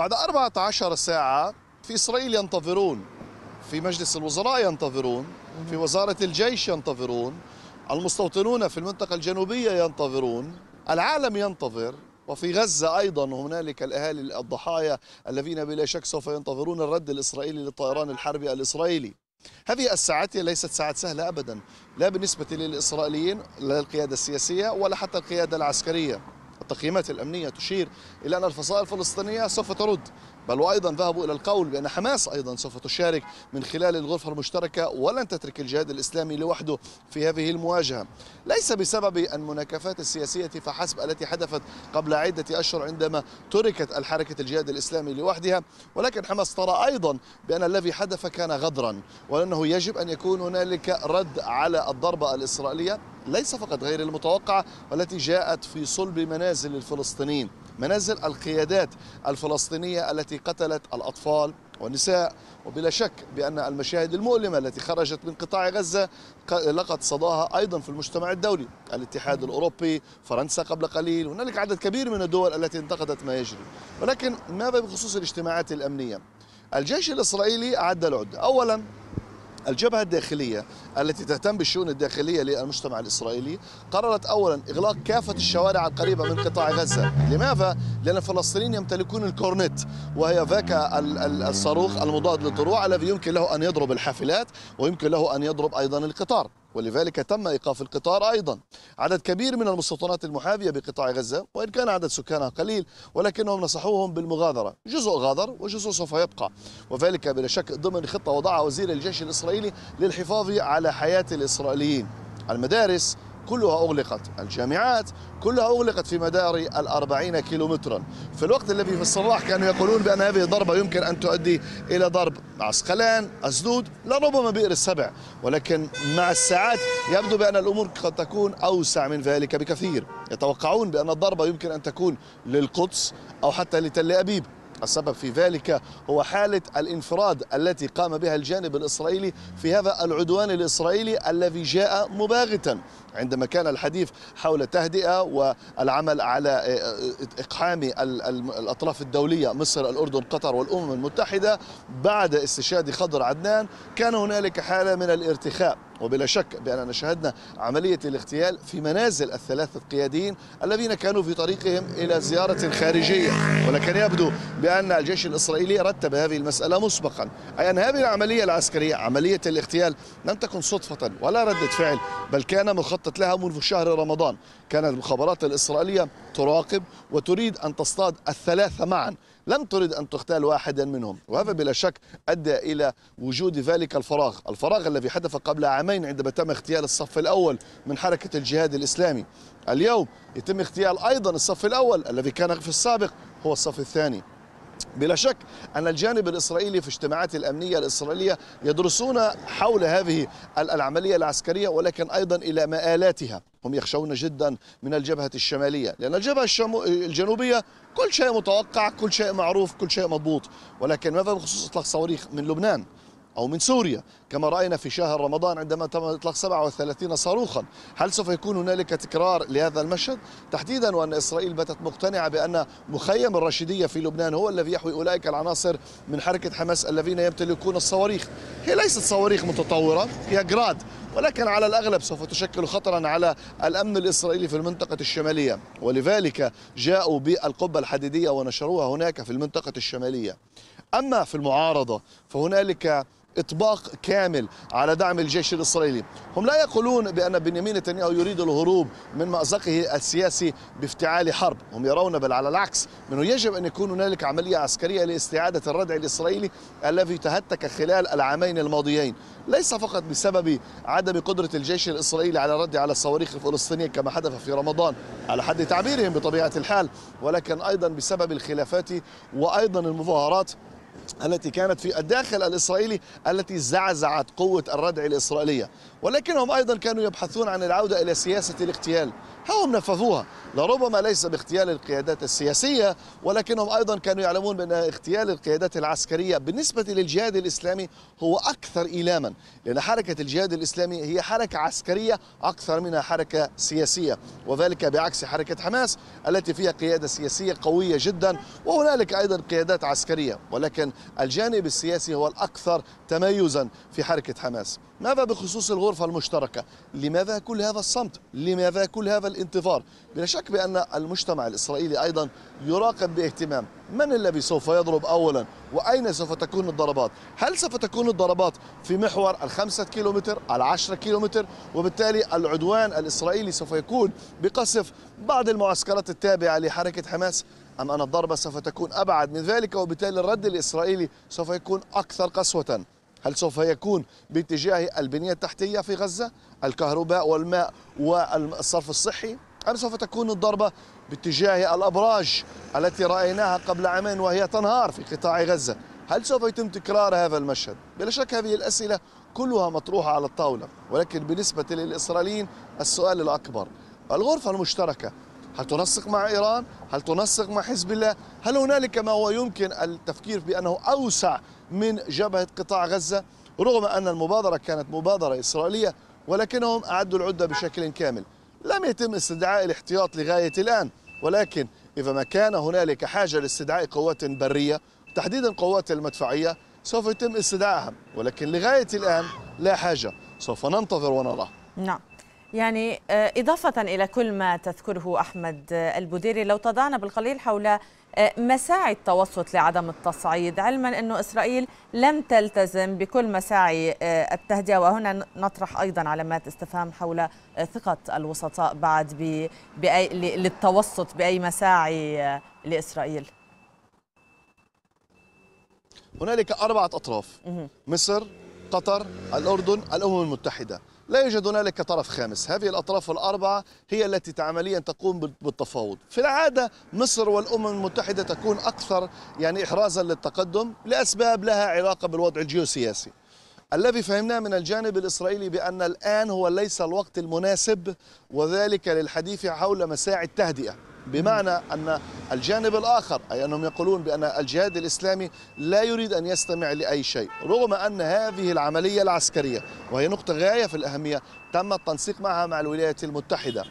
بعد 14 ساعة في إسرائيل ينتظرون في مجلس الوزراء ينتظرون في وزارة الجيش ينتظرون المستوطنون في المنطقة الجنوبية ينتظرون العالم ينتظر وفي غزة أيضا هنالك الأهالي الضحايا الذين بلا شك سوف ينتظرون الرد الإسرائيلي للطيران الحربي الإسرائيلي. هذه الساعات ليست ساعات سهلة أبدا لا بالنسبة للإسرائيليين لا القيادة السياسية ولا حتى القيادة العسكرية. التقييمات الأمنية تشير إلى أن الفصائل الفلسطينية سوف ترد بل وأيضا ذهبوا إلى القول بأن حماس أيضا سوف تشارك من خلال الغرفة المشتركة ولن تترك الجهاد الإسلامي لوحده في هذه المواجهة. ليس بسبب المناكفات السياسية فحسب التي حدثت قبل عدة أشهر عندما تركت الحركة الجهاد الإسلامي لوحدها ولكن حماس ترى أيضا بأن الذي حدث كان غدرا وأنه يجب أن يكون هنالك رد على الضربة الإسرائيلية ليس فقط غير المتوقعة والتي جاءت في صلب منازل الفلسطينيين. منازل القيادات الفلسطينية التي قتلت الأطفال والنساء. وبلا شك بأن المشاهد المؤلمة التي خرجت من قطاع غزة لقت صداها أيضا في المجتمع الدولي. الاتحاد الأوروبي فرنسا قبل قليل هنالك عدد كبير من الدول التي انتقدت ما يجري. ولكن ماذا بخصوص الاجتماعات الأمنية؟ الجيش الإسرائيلي أعد العدة. أولا الجبهة الداخلية التي تهتم بالشؤون الداخلية للمجتمع الإسرائيلي قررت أولا إغلاق كافة الشوارع القريبة من قطاع غزة لماذا؟ لأن الفلسطينيين يمتلكون الكورنت وهي ذاك الصاروخ المضاد للطروع الذي يمكن له أن يضرب الحافلات ويمكن له أن يضرب أيضا القطار ولذلك تم إيقاف القطار أيضا. عدد كبير من المستوطنات المحاذيه بقطاع غزة وإن كان عدد سكانها قليل ولكنهم نصحوهم بالمغادرة. جزء غادر وجزء سوف يبقى. وذلك بلا شك ضمن خطة وضعها وزير الجيش الإسرائيلي للحفاظ على حياة الإسرائيليين. المدارس كلها أغلقت. الجامعات كلها أغلقت في مدار الأربعين كيلومترا. في الوقت الذي في الصباح كانوا يقولون بأن هذه الضربة يمكن أن تؤدي إلى ضرب عسقلان أسدود لربما بئر السبع. ولكن مع الساعات يبدو بأن الأمور قد تكون أوسع من ذلك بكثير. يتوقعون بأن الضربة يمكن أن تكون للقدس أو حتى لتل أبيب. السبب في ذلك هو حالة الانفراد التي قام بها الجانب الإسرائيلي في هذا العدوان الإسرائيلي الذي جاء مباغتا. عندما كان الحديث حول التهدئة والعمل على إقحام الأطراف الدولية مصر الأردن قطر والأمم المتحدة بعد استشهاد خضر عدنان. كان هنالك حالة من الارتخاء وبلا شك بأننا شاهدنا عملية الاغتيال في منازل الثلاثة قياديين الذين كانوا في طريقهم إلى زيارة خارجية. ولكن يبدو بأن الجيش الإسرائيلي رتب هذه المسألة مسبقا. أي أن هذه العملية العسكرية عملية الاغتيال لم تكن صدفة ولا ردة فعل بل كان مخطط لها منذ شهر رمضان. كانت المخابرات الإسرائيلية تراقب وتريد أن تصطاد الثلاثة معا. لم ترد أن تغتال واحدا منهم. وهذا بلا شك أدى إلى وجود ذلك الفراغ. الفراغ الذي حدث قبل عامين عندما تم اغتيال الصف الأول من حركة الجهاد الإسلامي. اليوم يتم اغتيال أيضا الصف الأول الذي كان في السابق هو الصف الثاني. بلا شك أن الجانب الإسرائيلي في اجتماعات الأمنية الإسرائيلية يدرسون حول هذه العملية العسكرية ولكن أيضا إلى مآلاتها. هم يخشون جدا من الجبهة الشمالية لأن الجبهة الجنوبية كل شيء متوقع كل شيء معروف كل شيء مضبوط ولكن ماذا بخصوص إطلاق صواريخ من لبنان؟ أو من سوريا كما رأينا في شهر رمضان عندما تم إطلاق 37 صاروخا. هل سوف يكون هنالك تكرار لهذا المشهد؟ تحديدا وأن إسرائيل باتت مقتنعة بأن مخيم الرشيدية في لبنان هو الذي يحوي أولئك العناصر من حركة حماس الذين يمتلكون الصواريخ. هي ليست صواريخ متطورة هي جراد ولكن على الأغلب سوف تشكل خطرا على الأمن الإسرائيلي في المنطقة الشمالية. ولذلك جاءوا بالقبة الحديدية ونشروها هناك في المنطقة الشمالية. أما في المعارضة فهنالك إطباق كامل على دعم الجيش الإسرائيلي. هم لا يقولون بأن بنيامين نتنياهو يريد الهروب من مأزقه السياسي بافتعال حرب. هم يرون بل على العكس أنه يجب أن يكون هنالك عملية عسكرية لاستعادة الردع الإسرائيلي الذي تهتك خلال العامين الماضيين. ليس فقط بسبب عدم قدرة الجيش الإسرائيلي على الرد على الصواريخ الفلسطينية كما حدث في رمضان على حد تعبيرهم بطبيعة الحال ولكن أيضا بسبب الخلافات وأيضا المظاهرات التي كانت في الداخل الإسرائيلي التي زعزعت قوة الردع الإسرائيلية. ولكنهم أيضا كانوا يبحثون عن العودة إلى سياسة الاغتيال. هم نفذوها لربما ليس باغتيال القيادات السياسية ولكنهم أيضا كانوا يعلمون بأن اغتيال القيادات العسكرية بالنسبة للجهاد الإسلامي هو أكثر إيلاما لأن حركة الجهاد الإسلامي هي حركة عسكرية أكثر منها حركة سياسية وذلك بعكس حركة حماس التي فيها قيادة سياسية قوية جدا وهنالك أيضا قيادات عسكرية ولكن الجانب السياسي هو الأكثر تميزا في حركة حماس ماذا بخصوص الغرفة المشتركة؟ لماذا كل هذا الصمت؟ لماذا كل هذا الانتظار؟ بلا شك بأن المجتمع الإسرائيلي أيضا يراقب باهتمام من الذي سوف يضرب أولا وأين سوف تكون الضربات. هل سوف تكون الضربات في محور الخمسة كيلومتر العشرة كيلومتر وبالتالي العدوان الإسرائيلي سوف يكون بقصف بعض المعسكرات التابعة لحركة حماس؟ أم أن الضربة سوف تكون أبعد من ذلك وبالتالي الرد الإسرائيلي سوف يكون أكثر قسوة؟ هل سوف يكون باتجاه البنية التحتية في غزة؟ الكهرباء والماء والصرف الصحي؟ أم سوف تكون الضربة باتجاه الأبراج التي رأيناها قبل عامين وهي تنهار في قطاع غزة؟ هل سوف يتم تكرار هذا المشهد؟ بلا شك هذه الأسئلة كلها مطروحة على الطاولة ولكن بالنسبة للإسرائيليين السؤال الأكبر الغرفة المشتركة هل تنسق مع إيران؟ هل تنسق مع حزب الله؟ هل هنالك ما هو يمكن التفكير بأنه أوسع من جبهة قطاع غزة؟ رغم أن المبادرة كانت مبادرة إسرائيلية ولكنهم أعدوا العدة بشكل كامل. لم يتم استدعاء الاحتياط لغاية الآن ولكن إذا ما كان هنالك حاجة لاستدعاء قوات برية تحديدا قوات المدفعية سوف يتم استدعائها ولكن لغاية الآن لا حاجة. سوف ننتظر ونرى. نعم. يعني آه، إضافة إلى كل ما تذكره أحمد آه، البديري لو تضعنا بالقليل حول آه، مساعي التوسط لعدم التصعيد علما أنه إسرائيل لم تلتزم بكل مساعي التهدئة وهنا نطرح أيضا علامات استفهام حول ثقة الوسطاء بعد بأي للتوسط بأي مساعي لإسرائيل. هنالك أربعة أطراف. مصر قطر الأردن الأمم المتحدة. لا يوجد هنالك طرف خامس. هذه الأطراف الأربعة هي التي عمليا تقوم بالتفاوض. في العادة مصر والأمم المتحدة تكون أكثر يعني إحرازا للتقدم لأسباب لها علاقة بالوضع الجيوسياسي. الذي فهمناه من الجانب الإسرائيلي بأن الآن هو ليس الوقت المناسب وذلك للحديث حول مساعي التهدئة. بمعنى أن الجانب الآخر أي أنهم يقولون بأن الجهاد الإسلامي لا يريد أن يستمع لأي شيء رغم أن هذه العملية العسكرية وهي نقطة غاية في الأهمية تم التنسيق معها مع الولايات المتحدة.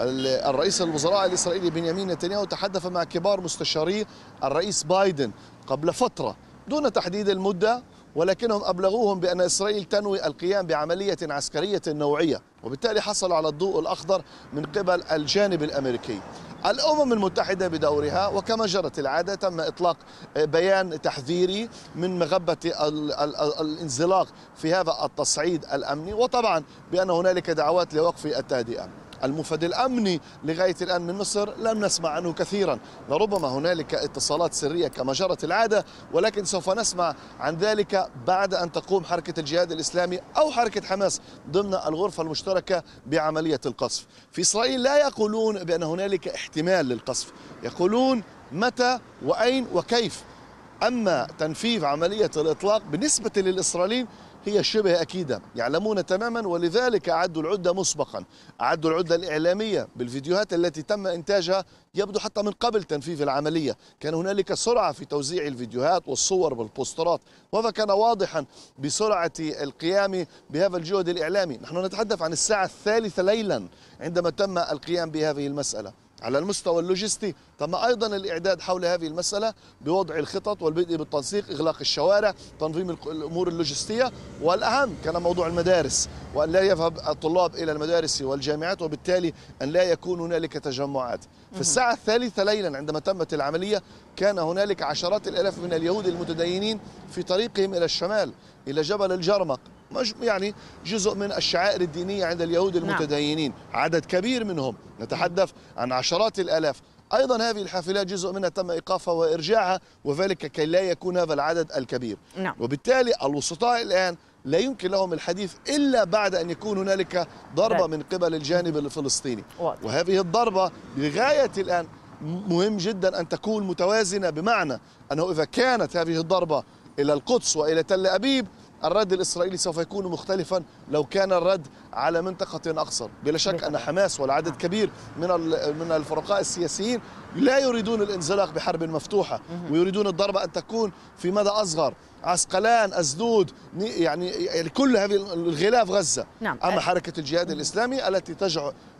الرئيس الوزراء الإسرائيلي بنيامين نتنياهو تحدث مع كبار مستشاري الرئيس بايدن قبل فترة دون تحديد المدة ولكنهم أبلغوهم بأن إسرائيل تنوي القيام بعملية عسكرية نوعية وبالتالي حصلوا على الضوء الأخضر من قبل الجانب الأمريكي. الأمم المتحدة بدورها وكما جرت العادة تم إطلاق بيان تحذيري من مغبة الانزلاق في هذا التصعيد الأمني وطبعا بأن هنالك دعوات لوقف التهدئة. المفد الأمني لغاية الآن من مصر لم نسمع عنه كثيرا لربما هنالك اتصالات سرية كما جرت العادة ولكن سوف نسمع عن ذلك بعد أن تقوم حركة الجهاد الإسلامي أو حركة حماس ضمن الغرفة المشتركة بعملية القصف. في إسرائيل لا يقولون بأن هنالك احتمال للقصف. يقولون متى وأين وكيف. أما تنفيذ عملية الإطلاق بالنسبة للإسرائيليين هي شبه أكيدة يعلمون تماما ولذلك أعدوا العدة مسبقا. أعدوا العدة الإعلامية بالفيديوهات التي تم إنتاجها يبدو حتى من قبل تنفيذ العملية. كان هنالك سرعة في توزيع الفيديوهات والصور والبوسترات وهذا كان واضحا بسرعة القيام بهذا الجهد الإعلامي. نحن نتحدث عن الساعة الثالثة ليلا عندما تم القيام بهذه المسألة. على المستوى اللوجستي تم أيضا الإعداد حول هذه المسألة بوضع الخطط والبدء بالتنسيق إغلاق الشوارع تنظيم الأمور اللوجستية والأهم كان موضوع المدارس وأن لا يذهب الطلاب إلى المدارس والجامعات وبالتالي أن لا يكون هنالك تجمعات. في الساعة الثالثة ليلا عندما تمت العملية كان هنالك عشرات الألاف من اليهود المتدينين في طريقهم إلى الشمال إلى جبل الجرمق. يعني جزء من الشعائر الدينية عند اليهود نعم. المتدينين. عدد كبير منهم. نتحدث عن عشرات الآلاف. أيضا هذه الحافلات جزء منها تم إيقافها وإرجاعها وذلك كي لا يكون هذا العدد الكبير. نعم. وبالتالي الوسطاء الآن لا يمكن لهم الحديث إلا بعد أن يكون هنالك ضربة من قبل الجانب الفلسطيني. وهذه الضربة لغاية الآن مهم جدا أن تكون متوازنة بمعنى أنه إذا كانت هذه الضربة إلى القدس وإلى تل أبيب الرد الإسرائيلي سوف يكون مختلفا لو كان الرد على منطقة أقصر. بلا شك أن حماس والعدد كبير من من الفرقاء السياسيين لا يريدون الانزلاق بحرب مفتوحة ويريدون الضربة أن تكون في مدى أصغر. عسقلان يعني, يعني كل هذه الغلاف غزة. نعم. أما حركة الجهاد الإسلامي التي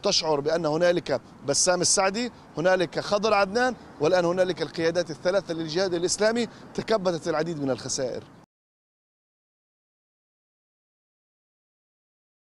تشعر بأن هنالك بسام السعدي هنالك خضر عدنان والآن هنالك القيادات الثلاثة للجهاد الإسلامي تكبدت العديد من الخسائر.